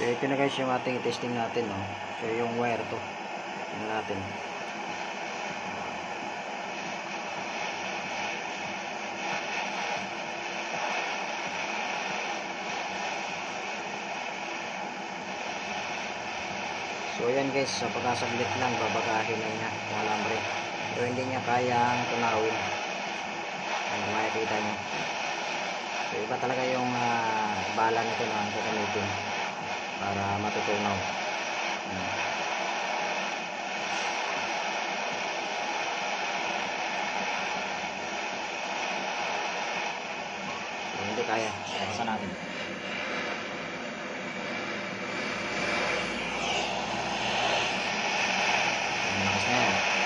So ito na guys yung ating testing natin no. So yung wire to. Tingnan natin. So ayan guys, sa pagkasaglit lang babagahin na niya yung alambre. So hindi niya kayang tunawin. Kung makikita niyo. So iba talaga yung ah, bala nito na ang gagamitin para matutunaw. So, hindi kaya. Tapos natin. Ang lakas.